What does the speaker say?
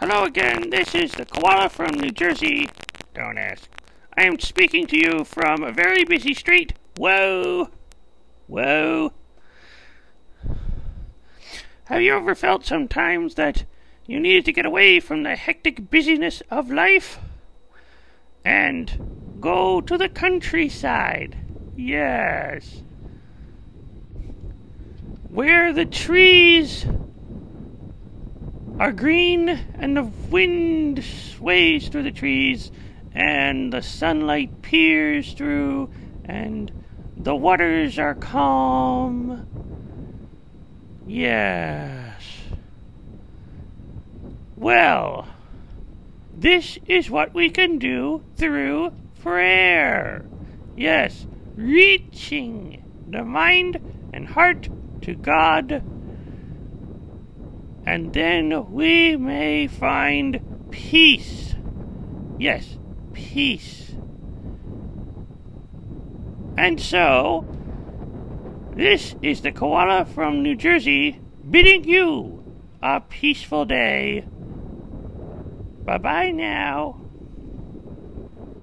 Hello again, this is the koala from New Jersey. Don't ask. I am speaking to you from a very busy street. Whoa! Whoa! Have you ever felt sometimes that you needed to get away from the hectic busyness of life? And go to the countryside. Yes. Where the trees are green and the wind sways through the trees and the sunlight peers through and the waters are calm. Yes. Well, this is what we can do through prayer. Yes, reaching the mind and heart to God and then we may find peace. Yes, peace. And so, this is the koala from New Jersey bidding you a peaceful day. Bye bye now.